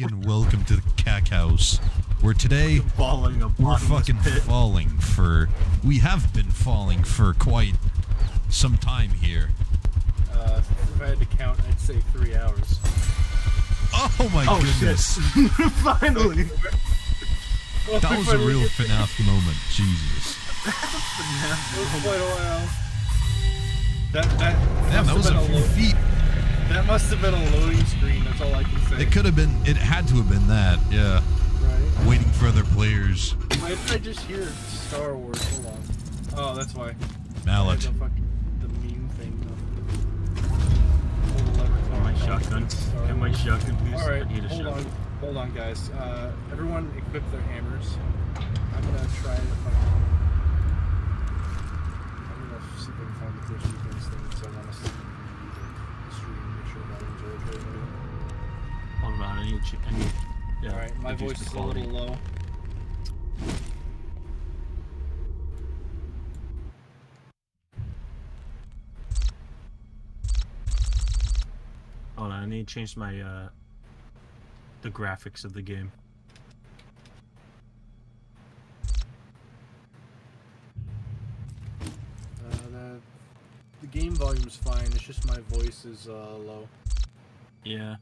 and welcome to the Cack House, where today falling we're fucking falling for. We have been falling for quite some time here. Uh, if I had to count, I'd say three hours. Oh my Oh goodness! Finally. that was a real FNAF moment. Jesus, It was quite a while. That that damn, that was a few feet. That must have been a loading screen. That's all I can say. It could have been. It had to have been that. Yeah, Right. waiting for other players. Why did I just hear Star Wars? Hold on. Oh, that's why. Mallet. The fucking the meme thing. though. Hold the lever. Get my shotgun. Star Get my shotgun, please. All right, I need a hold shotgun. on, hold on, guys. Uh, everyone, equip their hammers. I'm gonna try to find. I'm gonna see if I can find the Twitch defense thing because I want to see the stream, make sure. Hold on, I need. to- I need. Yeah. All right, my voice is a little low. Hold on, I need to change my uh. The graphics of the game. Uh, the, the game volume's fine. It's just my voice is uh, low. Yeah.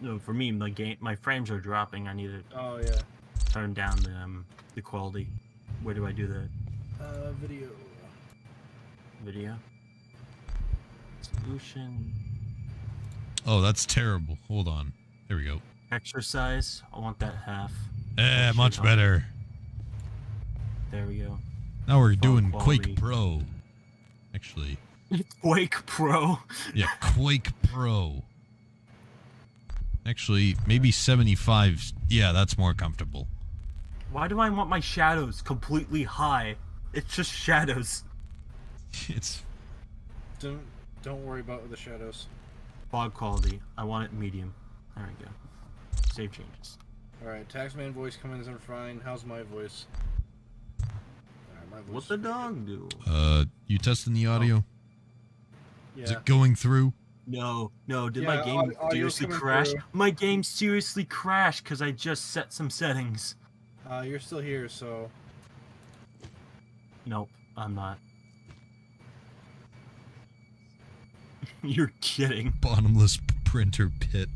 No, for me, my game, my frames are dropping. I need to Oh yeah. turn down the um the quality. Where do I do that? Uh, video. Video. Solution. Oh, that's terrible. Hold on. There we go. Exercise. I want that half. Eh, Shit much on. better. There we go. Now we're Phone doing quality. Quake Pro. Actually, Quake Pro. yeah, Quake Pro. Actually, maybe 75. Yeah, that's more comfortable. Why do I want my shadows completely high? It's just shadows. It's Don't don't worry about the shadows. Fog quality. I want it medium. There we go. Save changes. All right, Taxman voice coming in fine. How's my voice? All right, my voice What is the pretty dog do? uh you testing the audio? Is it going through? No, no. Did Yeah, my game aud- audio's seriously crash? through. My game seriously crashed because I just set some settings. Uh, you're still here, so Nope, I'm not. You're kidding. Bottomless printer pit.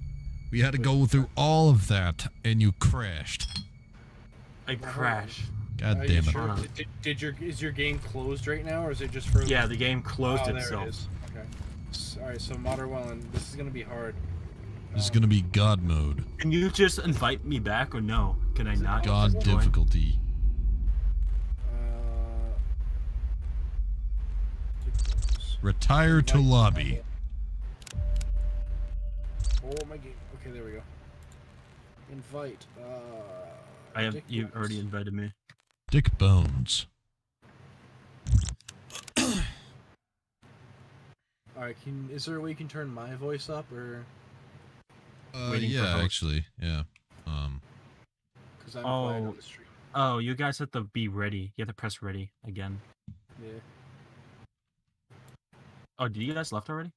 We had to go through all of that and you crashed. I crashed. God damn it. sure? Did, did, did your is your game closed right now, or is it just for? Yeah, the game closed oh, itself. There it is. All right, so Modern Welland, this is gonna be hard. This is gonna be God mode. Can you just invite me back or no? Can I Is it not? God difficulty. Uh. Retire to lobby. Oh my game. Okay, there we go. Invite. Uh, I have you Bones. already invited me. Dick Bones. All right, can is there a way you can turn my voice up, or Uh, yeah, actually, yeah. Um, because I'm quiet Oh. on the stream? Oh, you guys have to be ready. You have to press ready again. Yeah. Oh, did you guys left already?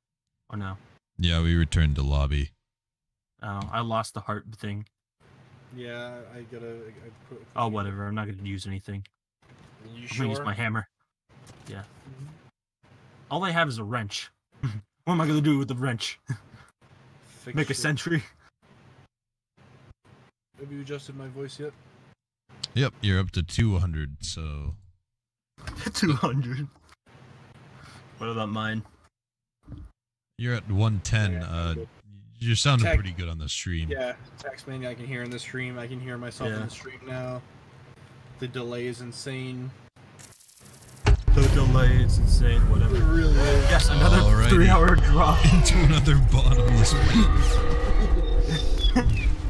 Or no? yeah, we returned to lobby. Oh, I lost the heart thing. Yeah, I gotta. I put, Oh, whatever. I'm not gonna use anything. You I'm sure? gonna use my hammer. Mhm. All I have is a wrench. what am I gonna do with the wrench? Fix Make a shit. sentry? Have you adjusted my voice yet? Yep, you're up to 200, so. 200. What about mine? You're at 110. Yeah, uh, you're sounding Tech- pretty good on the stream. Yeah, Taxman, I can hear in the stream. I can hear myself in the stream now. The delay is insane. The delay is insane. Whatever. It really is. Yes, another Alrighty. three-hour drop. Into another bottomless pit.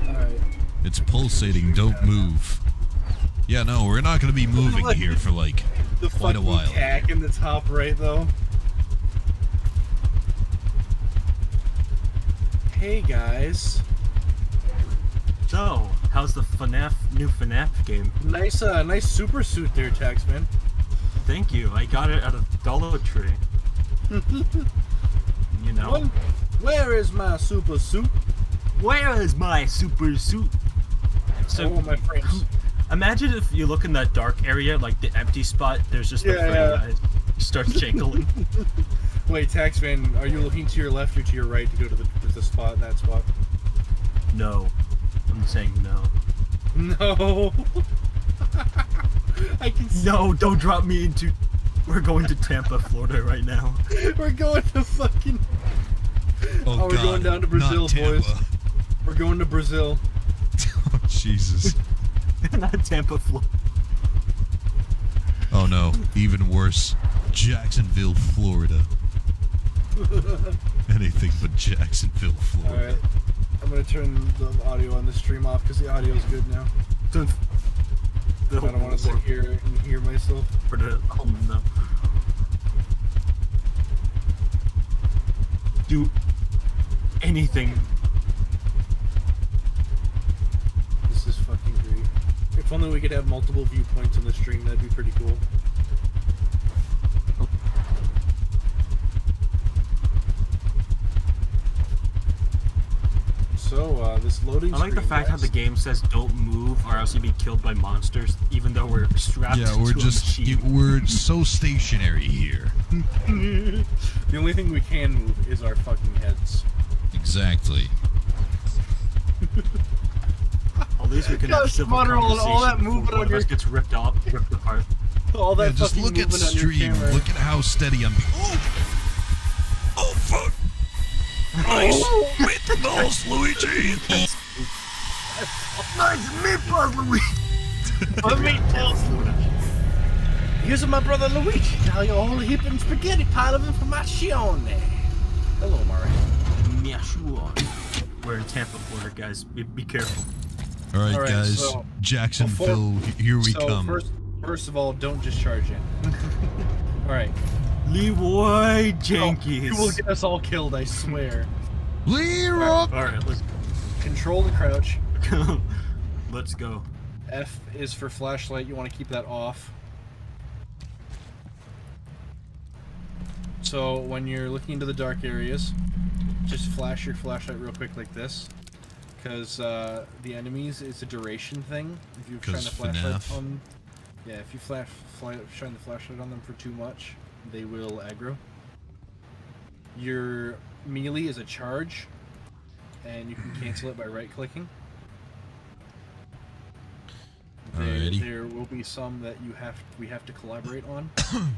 Alright. It's pulsating, don't move. Yeah, no, we're not gonna be moving here for like. The Quite a fucking while. cack in the top right, though. Hey guys, So, how's the FNAF new FNAF game? nice, uh, nice super suit there, Taxman. Thank you. I got it at a Dollar Tree. You know. Where is my super suit? Where is my super suit? So oh my frames. imagine if you look in that dark area, like the empty spot. There's just the Yeah, frame yeah. guys. You start. Wait, Taxman, are you looking to your left or to your right to go to the, to the spot in that spot? no, I'm saying no. No. I can see. No, don't drop me into. We're going to Tampa, Florida right now. We're going to fucking. Oh, Oh, we're God. going down to Brazil, not Tampa. boys. We're going to Brazil. oh, Jesus. Not Tampa, Florida. Oh no, even worse. Jacksonville, Florida. Anything but Jacksonville, Florida. All right. Florida. I'm gonna turn the audio on the stream off because the audio is good now. I don't want to sit here and hear myself. For the, oh no. Do anything. This is fucking great. If only we could have multiple viewpoints on the stream, that'd be pretty cool. So, uh, this loading I like the screen, fact how the game says don't move or else you'll be killed by monsters, even though we're strapped Yeah, we're to just a machine. we're so stationary here. the only thing we can move is our fucking heads. Exactly. At least we can have Gosh, civil Monroe, and all that movement one on of your- us gets ripped off, ripped apart. All that Yeah, just look at movement stream. Look at how steady I'm. Oh, oh fuck! Nice meatballs, Luigi. Nice meatballs, Louis! Here's my brother Luigi. Now your whole hip and spaghetti pile of information. Hello, Mario. We're in Tampa, Florida, guys. Be, be careful. All right, All right, guys. so, Jacksonville, here we so come. first, first of all, don't just charge in. all right. Leroy You Jenkins. will get us all killed, I swear. Leroy. All right, let's Control the crouch. let's go. F is for flashlight. You want to keep that off. So when you're looking into the dark areas, just flash your flashlight real quick like this. Because uh, the enemies, it's a duration thing. If you shine the flashlight FNAF. on, yeah, if you flash, fly, shine the flashlight on them for too much, they will aggro. Your melee is a charge, and you can cancel it by right-clicking. There, there will be some that you have we have to collaborate on.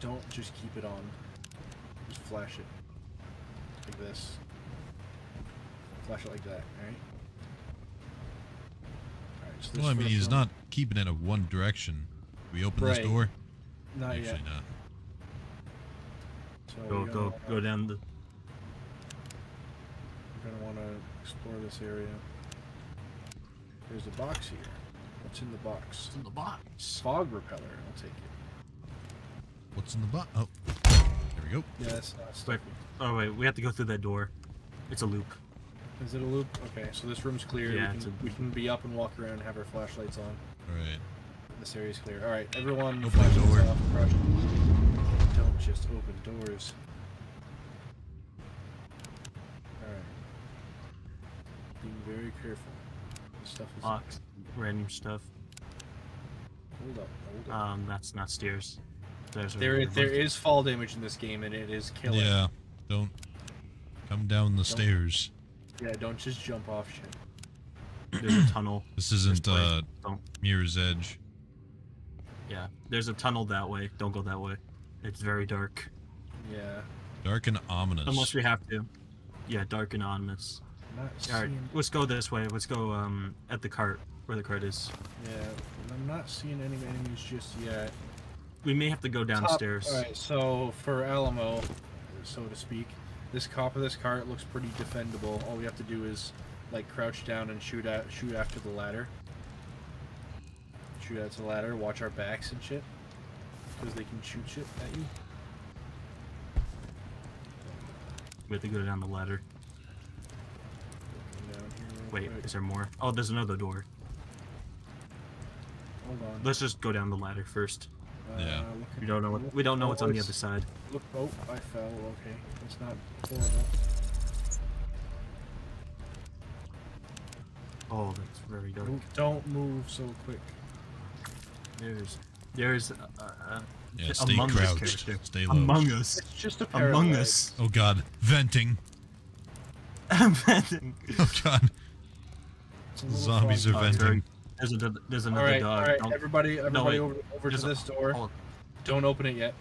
Don't just keep it on. Just flash it. Like this. Flash it like that, alright? Alright, so this Well, I mean, he's one- not keeping it in one direction. We open Right. this door. Not yet. Actually, not. So Go, go, gonna go down the. We're gonna want to explore this area. There's a box here. What's in the box? in the box. Fog repeller. I'll take it. What's in the box? Oh, there we go. Yeah, that's not Wait. Oh wait, we have to go through that door. It's a loop. Is it a loop? Okay, so this room's clear. Yeah, we, it's can, a- we can be up and walk around and have our flashlights on. All right. This area's clear. Alright, everyone, Open the flashlights door. off. Crouch. Don't just open doors. Alright. Being very careful. This stuff is. Box. Random stuff. Hold up, hold up. Um, that's not stairs. There's a there, random there one. is fall damage in this game, and it is killing. Yeah. Don't come down the stairs. Yeah, don't just jump off shit. There's a tunnel. This isn't place. uh, Don't. Mirror's Edge. Yeah, there's a tunnel that way. Don't go that way. It's very dark. Yeah. Dark and ominous. Unless we have to. Yeah, dark and ominous. Not All right, let's go this way. Let's go um at the cart where the cart is. Yeah, I'm not seeing any enemies just yet. We may have to go downstairs. Alright, so for Alamo, so to speak, this cop of this cart looks pretty defendable. All we have to do is like crouch down and shoot at shoot after the ladder. Shoot after the ladder, watch our backs and shit. Because they can shoot shit at you. We have to go down the ladder. Down Wait, quick. is there more? Oh, there's another door. Hold on. Let's just go down the ladder first. Uh, Yeah. looking- We don't know what we don't know what's on the other side. Look, oh, I fell. Okay, that's not horrible. Oh, that's very dark. Don't- Don't move so quick. There's, there's, uh, uh, Yeah, stay Among Us crouched. character. Stay low. Among Us. It's just a Among. Us. Oh god, venting. Venting. Oh god, It's a zombies are fun. Oh, venting. There's another, there's another right, dog. all right, Don't- everybody, everybody wait. over, over to There's a- this door. Don't open it yet.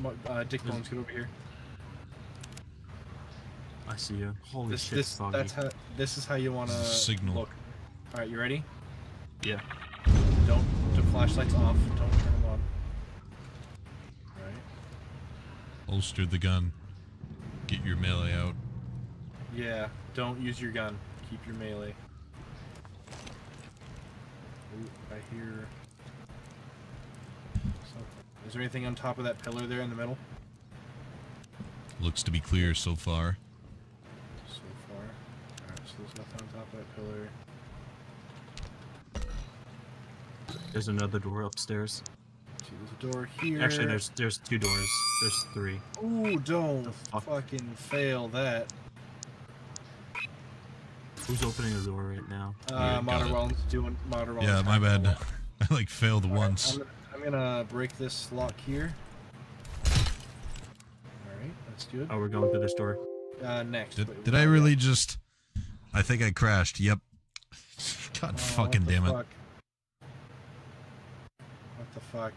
Mo- Uh, Dick Bones, get over here. I see you. Holy This, shit, this, Foggy. that's how. This is how you want to This is a signal. look. All right, you ready? Yeah. Don't. The flashlight's off. Don't turn them on. All right. Holster the gun. Get your melee out. Yeah. Don't use your gun. Keep your melee. Ooh, I hear. Something. Is there anything on top of that pillar there in the middle? Looks to be clear so far. So far. Alright, so there's nothing on top of that pillar. There's another door upstairs. See, there's a door here. Actually, there's there's two doors. There's three. Ooh, don't fuck? fucking fail that. Who's opening the door right now? Uh, got Modern it. Doing Modern Welln's Yeah, my hacking bad. I like failed Alright, once. I'm, gonna, I'm gonna break this lock here. Alright, that's good. Oh, we're going through this door. Uh, next. wait, Did, did I got- really just? I think I crashed. Yep. God Oh, fucking what the damn it. fuck? What the fuck?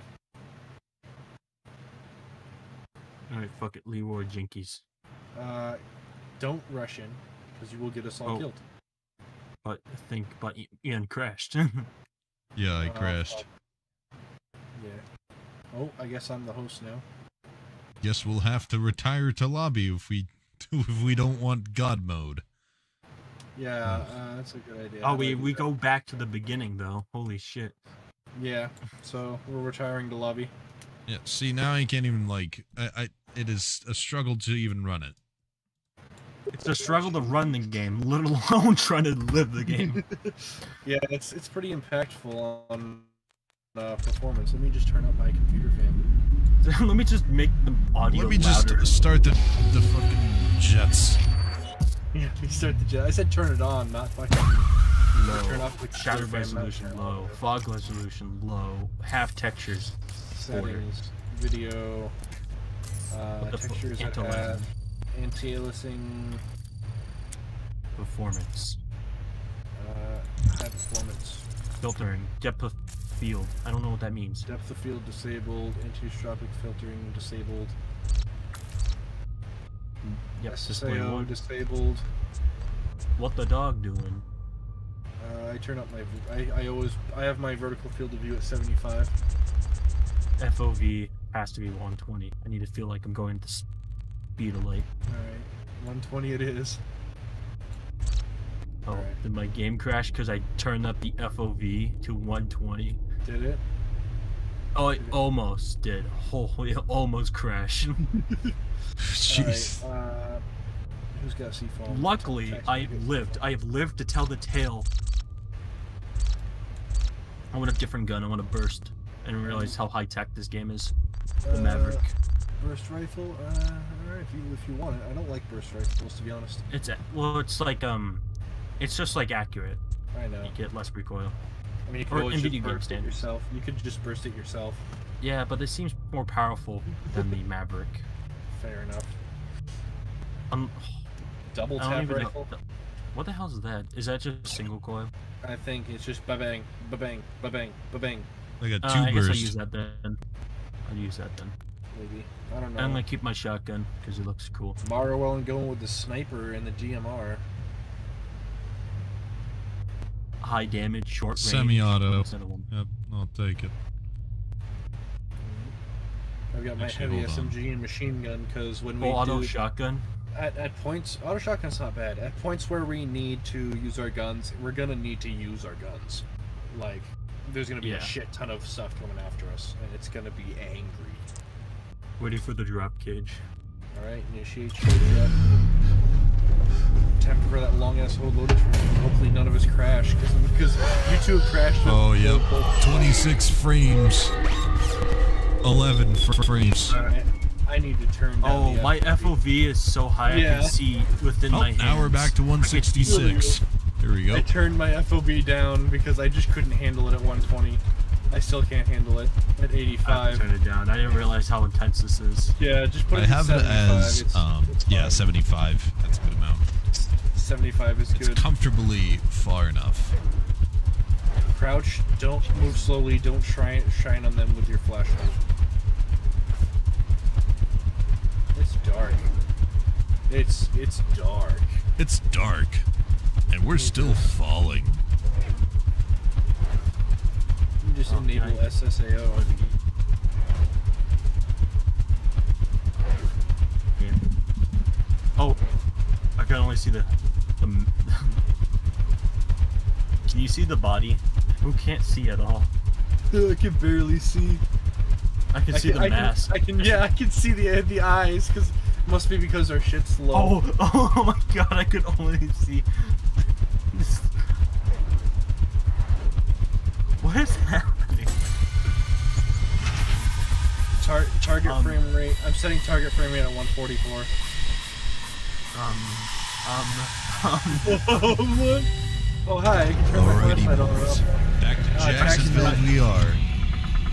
All right, fuck it, Leroy Jinkies. Uh, don't rush in, because you will get us all Oh. killed. But I think, but Ian crashed. Yeah, I Oh, crashed. Fuck. Yeah. Oh, I guess I'm the host now. Guess we'll have to retire to lobby if we if we don't want God mode. Yeah, uh, that's a good idea. oh, we do I do we go back to the beginning though. Holy shit. Yeah, so we're retiring to lobby. Yeah. See, now I can't even like. I, I it is a struggle to even run it. It's a struggle to run the game, let alone trying to live the game. Yeah, it's it's pretty impactful on uh, performance. Let me just turn up my computer fan. Let me just make the audio Let me louder. just start the the fucking jets. Yeah, we start the jet. I said turn it on, not fucking. low. turn off the Shadow resolution mount. low. Fog resolution low. Half textures. Settings, video, uh, What the fu- textures at anti-aliasing. half, anti-aliasing, Performance. uh, high performance, Filtering. Depth of field. I don't know what that means. depth of field disabled, anti-stropic filtering disabled, Yep, display one. disabled. What the dog doing? Uh, I turn up my. I always. I have my vertical field of view at 75. FOV has to be 120. I need to feel like I'm going at the speed of light. Alright. 120 it is. Oh, Alright. did my game crash because I turned up the FOV to 120? Did it? Oh, it almost did. Holy, it almost crashed. Jeez. Alright, uh, who's got C-foam? Luckily, I lived. I have lived to tell the tale. I want a different gun. I want a burst. I didn't realize how high tech this game is. The Uh, Maverick. Burst rifle? Uh, alright, if you, if you want it. I don't like burst rifles, to be honest. It's a- well, it's like um, it's just like accurate. I know. You get less recoil. I mean, you could always in just video game burst it standards. yourself. You could just burst it yourself. Yeah, but it seems more powerful than the Maverick. Fair enough. Um, Double I tap even know. What the hell is that? Is that just single coil? I think it's just ba bang, ba bang, ba bang, ba bang. I got Uh, two I guess I'll bursts. use that then. I'll use that then. Maybe. I don't know. I'm gonna keep my shotgun because it looks cool. Morrow and going with the sniper and the DMR. High damage, short range. Semi-auto. What's the other? Yep, I'll take it. I've got my Actually, heavy. SMG and machine gun because when we Full auto do shotgun. at, at points, auto shotgun's not bad. At points where we need to use our guns, we're gonna need to use our guns. Like, there's gonna be Yeah. a shit ton of stuff coming after us, and it's gonna be angry. Waiting for the drop cage. All right, initiate shoot jet. Time for that long ass hold loaded screen. Hopefully none of us crash because you two have crashed. with- Oh, yep. both- 26 frames. 11 fr- frames. Alright, I I need to turn down Oh, the my FOV is so high I can see within Oh, my hands. now we're back to I can see 166. There we go. I turned my FOV down because I just couldn't handle it at 120. I still can't handle it at 85. to turn it down. I didn't realize how intense this is. Yeah, just put I it have at it 75. as it's, um it's yeah 75. That's a good amount. 75 is It's good. comfortably far enough. Crouch, don't move slowly, don't try shine on them with your flashlight. It's dark. It's it's dark. It's dark, and we're still falling. You just Oh, enable can I- SSAO. Yeah. Oh, I can only see the. The can you see the body? Who can't see at all? I can barely see. I can I see can, the I can- mask. I can, yeah, I can see the the eyes because must be because our shit's low. Oh, oh my god! I could only see. What is happening? Tar- target Um, frame rate. I'm setting target frame rate at 144. Um, um, um. Oh hi, I can Alrighty, boys. Back to Uh, Jacksonville Jacksonville. we are.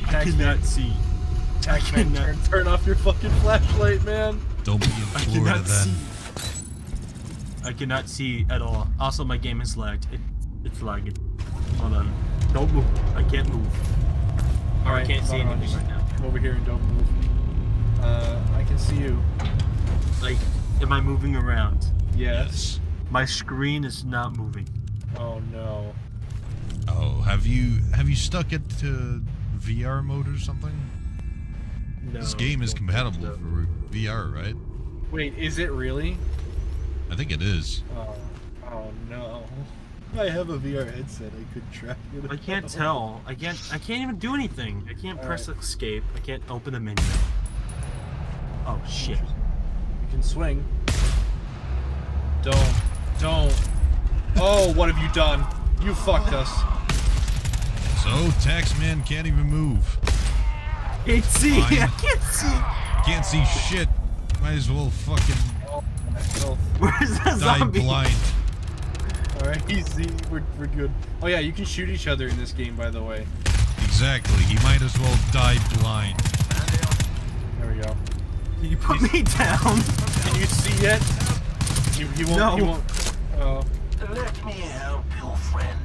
I cannot see. Taxman, cannot- turn, turn off your fucking flashlight, man. Don't be in I Florida cannot then. see. I cannot see at all. Also, my game is lagged. It, it's lagging. Hold on. Don't move. I can't move. Or I Alright, can't see anything right now. Come over here and don't move. Uh, I can see you. Like, am I moving around? Yes. My screen is not moving. Oh no. Oh, have you have you stuck it to VR mode or something? No. This game is compatible so. for VR, right? Wait, is it really? I think it is. Oh, oh no. I have a VR headset. I could track it. I can't tell. I can't. I can't even do anything. I can't press Alright. escape. I can't open the menu. Oh shit. You can swing. Don't. Don't. Oh, what have you done? You fucked us. So Taxman can't even move. Can't see. Fine. I can't see. Can't see shit. Might as well fucking Oh. Where's the die zombie? blind. Alright, easy. We're, we're good. Oh, yeah, you can shoot each other in this game, by the way. Exactly. He might as well die blind. There we go. Can you put me down. Can you see yet? He, he won't. No. He won't. Oh. Let me help you, friend.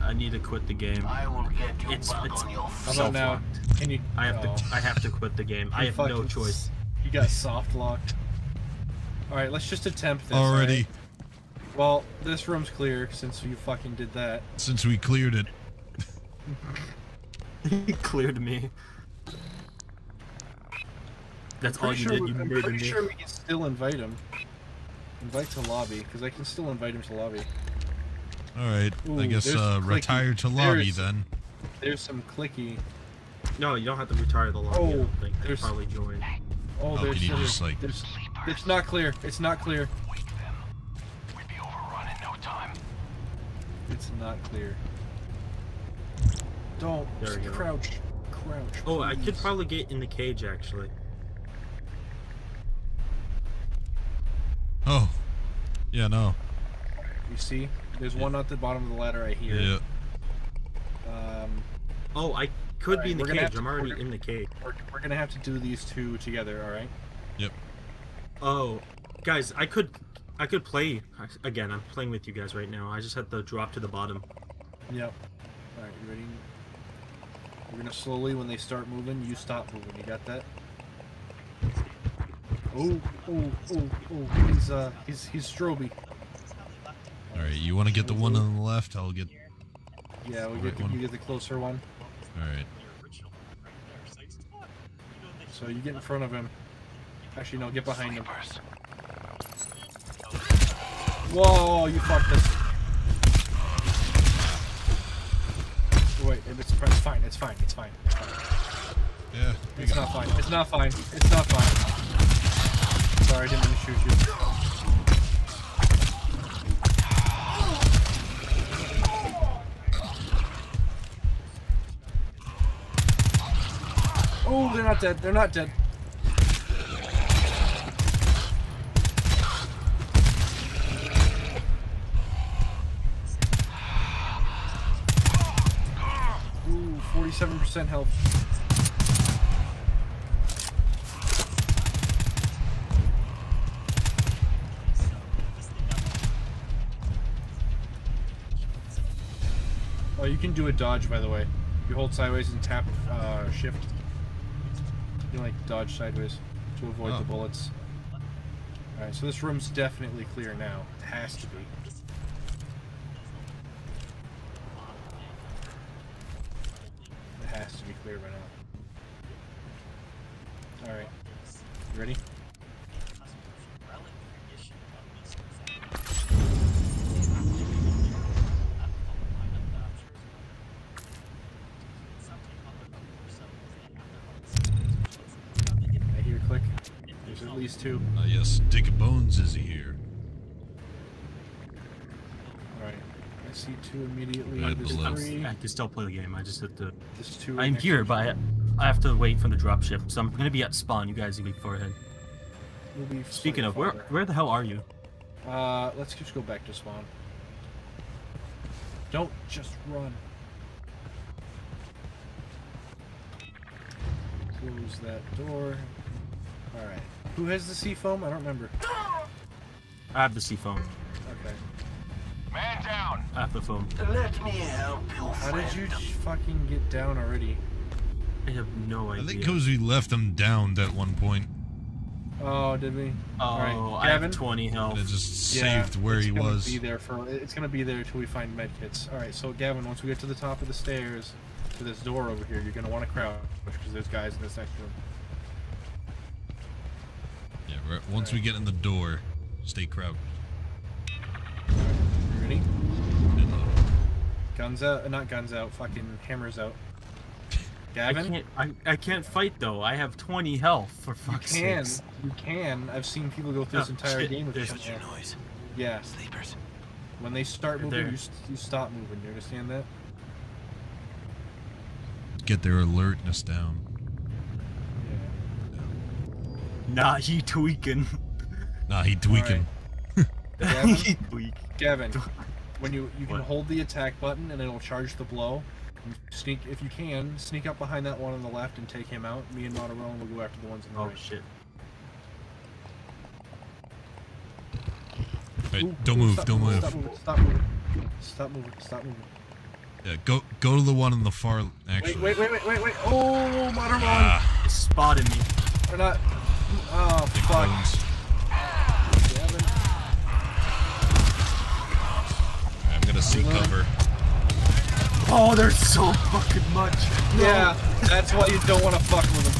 I need to quit the game. I will get you It's- back it's- on your How about now? Can you? I have oh. to. I have to quit the game. I You have no choice. You got soft locked. Alright, let's just attempt this. Already, alright? Well, this room's clear since you fucking did that. since we cleared it. He cleared me. That's all you sure, did. we- You I'm murdered pretty me. sure we can still invite him. Invite to lobby, because I can still invite him to lobby. All right. I guess uh, retire to lobby There's- then. There's some clicky. No, you don't have to retire the lobby. I Oh, don't think. there's- Probably join. Oh, Oh, there's, can you there's, just, like- there's, it's not clear. It's not clear. Wake them. We'd be overrun in no time. It's not clear. Don't There just go. crouch, crouch. Oh, I could probably get in the cage actually. Oh, yeah, no. You see, there's one at the bottom of the ladder right here. Yeah. Um, Oh, I could Alright, be in the we're gonna have cage. to- I'm already in the cage. we're, we're gonna have to do these two together. All right. Yep. Oh, guys, I could, I could play again. I'm playing with you guys right now. I just had to drop to the bottom. Yep. All right, you ready? We're gonna slowly, when they start moving, you stop moving. You got that? Oh, oh, oh, oh! He's uh, he's he's Stroby. All right. You want to get the one on the left? I'll get. Yeah, we Right get the, one. you get the closer one. All right. So you get in front of him. Actually, no, get behind him. Whoa, you fucked us. Wait, it's, it's fine. It's fine. It's fine. It's fine. Yeah. we It's got not fine. It's not fine. It's not fine sorry, I didn't mean to shoot you. Oh, they're not dead. They're not dead. Ooh, 47% health. Oh, you can do a dodge, by the way. You hold sideways and tap uh, shift. You can, like dodge sideways to avoid Oh. the bullets. Alright, so this room's definitely clear now. It has to be. It has to be clear by now. Alright. You ready? I hear a click. There's at least two. Uh, yes, Dick Bones is here. Alright. I see two immediately. Right below. three. I can still play the game. I just have to. There's two. I'm next here, to but I, I have to wait for the dropship. So I'm gonna be at spawn. You guys can be far ahead. We'll be Speaking slightly of, where where the hell are you? Uh, let's just go back to spawn. Don't just run. Close that door. Alright. Who has the C-foam? I don't remember. I have the C-foam. Okay. Man down. I have the foam. Let me help you, How did you fucking get down already? I have no idea. I think because we left him downed at one point. Oh, did we? oh, Alright, I have 20 health. It just Yeah, saved where it's he gonna was. Be there for it's gonna be there until we find medkits. All right, so Gavin, once we get to the top of the stairs to this door over here, you're gonna want to crouch because there's guys in this next room. Yeah, right, once we get in the door, stay crouched. Ready? And, Guns out, uh, not guns out. Fucking hammers out. I Gavin, can't. I, I can't fight though. I have 20 health for fuck's sake. you can, sakes. you can. I've seen people go through this Oh, entire shit, game with there's- just yeah. noise. yeah. Sleepers. When they start They're moving, you, you stop moving. You understand that? get their alertness down. Yeah. Nah, he tweaking. Nah, he tweaking. Gavin, he tweak. Gavin, when you you can What? hold the attack button and it'll charge the blow. Sneak if you can, sneak up behind that one on the left and take him out. Me and Motorola will go after the ones on the Oh right. shit. Right, Ooh, don't move, stop don't move. Stop moving. Stop moving. Stop moving. Stop moving. Yeah, go go to the one on the far. Actually, Wait, wait, wait, wait, wait, wait. Oh, Motorola. Ah, spotted me. Or not. Oh, fuck. Bones. I'm gonna seek cover. Oh, there's so fucking much. No, Yeah, that's why you don't want to fuck with them.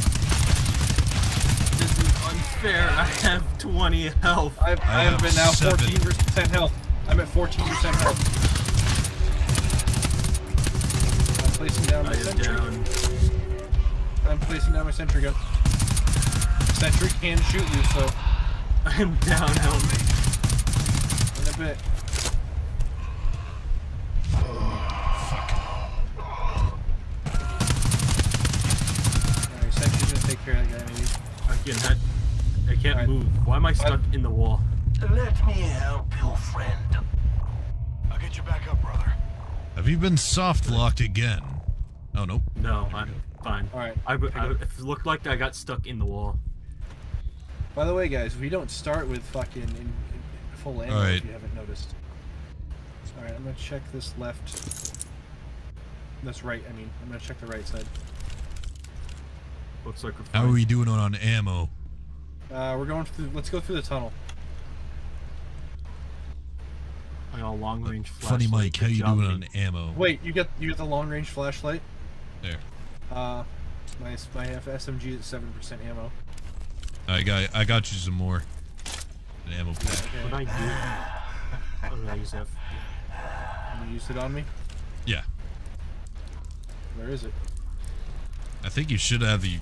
This is unfair. I have 20 health. I've, I, I have have been now seven. 14% health. I'm at 14% health. I'm placing down I my am sentry. down. I'm placing down my sentry gun. Sentry can shoot you, so I am down. Help me. in a bit. Alright, sentry's gonna take care of that guy, maybe. Again, I, I can't Alright. move. Why am I stuck in the wall? Let me help you, friend. I'll get you back up, brother. Have you been soft locked again? Oh nope. No, I'm fine. Alright. I, I, it looked like I got stuck in the wall. By the way, guys, we don't start with fucking in, in full ammo Alright. if you haven't noticed. Alright, I'm gonna check this left. That's right, I mean. I'm gonna check the right side. Looks like we're How are we doing on ammo? Uh, we're going through. Let's go through the tunnel. I got a long range Funny flashlight. Mike, how you doing mate. on ammo? Wait, you get you get the long range flashlight. There. Uh, my my SMG is seven percent ammo. I got I got you some more. An ammo pack. What I do? What did I use that? you used it on me. Yeah. Where is it? I think you should have the.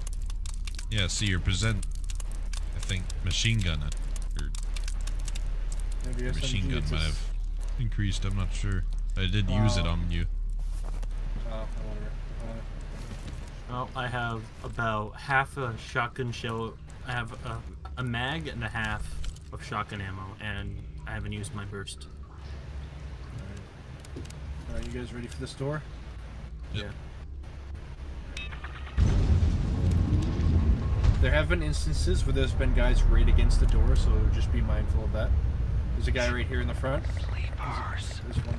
Yeah, see your present. I think machine gun uh, or Maybe SMG. machine gun might have increased. I'm not sure. I did use it Oh. on you. Oh, whatever. Uh, Well, I have about half a shotgun shell. I have a, a mag and a half of shotgun ammo, and I haven't used my burst. All right. Are you guys ready for this door? Yep. Yeah. There have been instances where there's been guys right against the door, so just be mindful of that. There's a guy right here in the front. There's, there's one